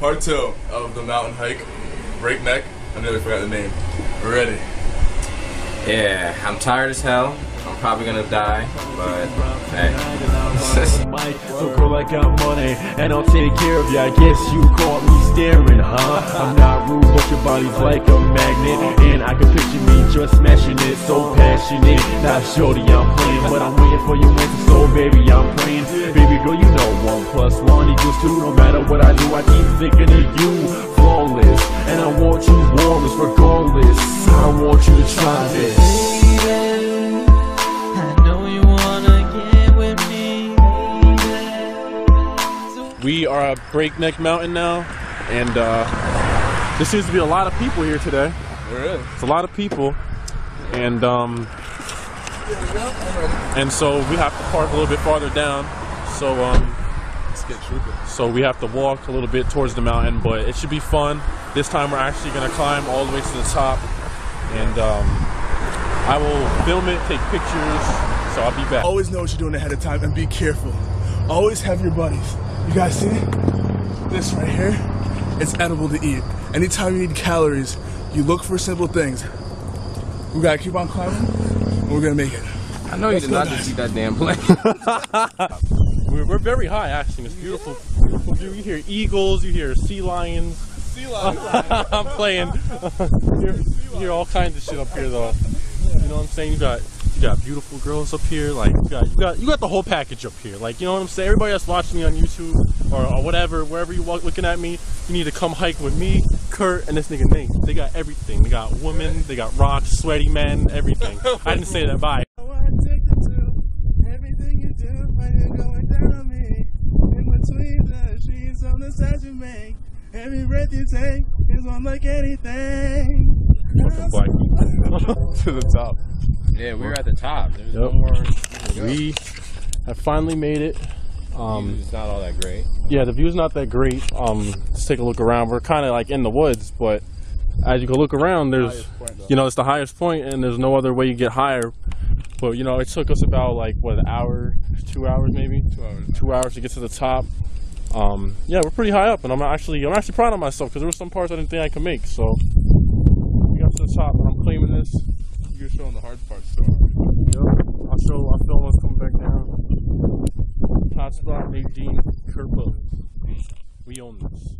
Part two of the mountain hike, breakneck. I nearly forgot the name. We're ready. Yeah, I'm tired as hell. I'm probably gonna die, but hey. so cool, I got money, and I'll take care of you. I guess you caught me staring, huh? I'm not rude, but your body's like a magnet, and I can picture me just smashing it so passionate. Not shorty, I'm playing, but I'm waiting for your answer, so baby, I'm praying. Baby girl, you know one plus one equals two. No matter what I do, I keep thinking of you, flawless, and I want you warmless, regardless. I want you to try this. We are at Breakneck Mountain now, and uh, there seems to be a lot of people here today. There is. It's a lot of people, and um, and so we have to park a little bit farther down. So um, Let's get trooping. so we have to walk a little bit towards the mountain, but it should be fun. This time we're actually gonna climb all the way to the top, and um, I will film it, take pictures. So I'll be back. Always know what you're doing ahead of time and be careful. Always have your buddies. You guys see this right here? It's edible to eat. Anytime you need calories, you look for simple things. We gotta keep on climbing, and we're gonna make it. I know you Let's did not just see that damn plane. We're, we're very high actually. It's beautiful, beautiful view. You hear eagles, you hear sea lions. Sea lions. I'm playing. you, hear, you hear all kinds of shit up here though. You know what I'm saying? You got you got beautiful girls up here. Like you got you got you got the whole package up here. Like you know what I'm saying? Everybody that's watching me on YouTube or, or whatever, wherever you walk looking at me, you need to come hike with me, Kurt, and this nigga Nate. They got everything. They got women, they got rocks, sweaty men, everything. I didn't say that. Bye. Everything you do when you're going down on me. In between the sheets on the side you make. Every breath you take is one like anything. Black to the top. Yeah, we were at the top. There's Yep. no more. We have finally made it. Um, it's not all that great. yeah, the view's not that great. Um, let's take a look around. We're kind of like in the woods, but as you can look around, there's, Highest point, you know, it's the highest point, and there's no other way you get higher. But you know, it took us about like what an hour, two hours maybe, Two hours. two hours to get to the top. Um, yeah, we're pretty high up, and I'm actually, I'm actually proud of myself because there were some parts I didn't think I could make. So we got to the top, and I'm claiming this. You're showing the hard parts too. Yep. I'll show, I'll film us coming back Hotspot, Nadine, Kurt We own this.